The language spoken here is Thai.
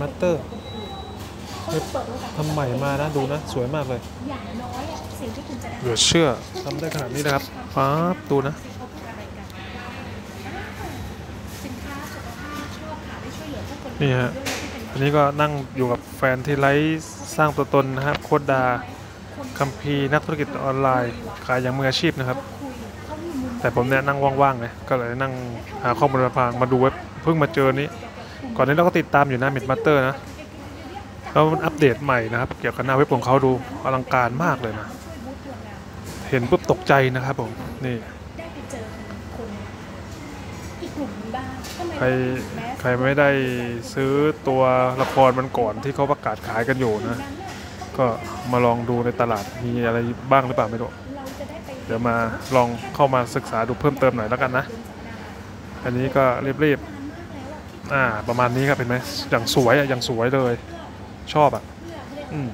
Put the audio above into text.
มัตเตอร์เขาจะเปิดโอกาสทำใหม่มานะดูนะสวยมากเลยอย่างน้อยอะสิ่งที่คุณจะได้เหลือเชื่อทำได้ขนาดนี้นะครับป๊าบดูนะเขาพูดอะไรกันสินค้าสุขภาพชอบค่ะได้ช่วยเหลือผู้คนนี่ฮะอันนี้ก็นั่งอยู่กับแฟนที่ไลฟ์สร้างตัวตนนะครับโคดดาคัมพีร์นักธุรกิจออนไลน์ขายอย่างมืออาชีพนะครับคุยเขามีมุมแต่ผมเนี่ยนั่งว่างๆไงก็เลยนั่งหาข้อมูลมาฟังมาดูเว็บเพิ่งมาเจอนี้ ก่อนนี้เราก็ติดตามอยู่นะมิดมัตเตอร์นะแล้วมันอัปเดตใหม่นะครับ เกี่ยวกับหน้าเว็บของเขาดูอลังการมากเลยนะ เห็นปุ๊บตกใจนะครับผม นี่ใครใครไม่ได้ซื้อตัวละครมันก่อนที่เขาประกาศขายกันอยู่นะ ก็มาลองดูในตลาดมีอะไรบ้างหรือเปล่าไม่รู้เราจะได้ไปเดี๋ยวมาลองเข้ามาศึกษาดูเพิ่มเติมหน่อยแล้วกันนะ อันนี้ก็รีบๆ อ่า ประมาณนี้ครับเห็นไหมอย่างสวยอะอย่างสวยเลย ชอบอะ อืม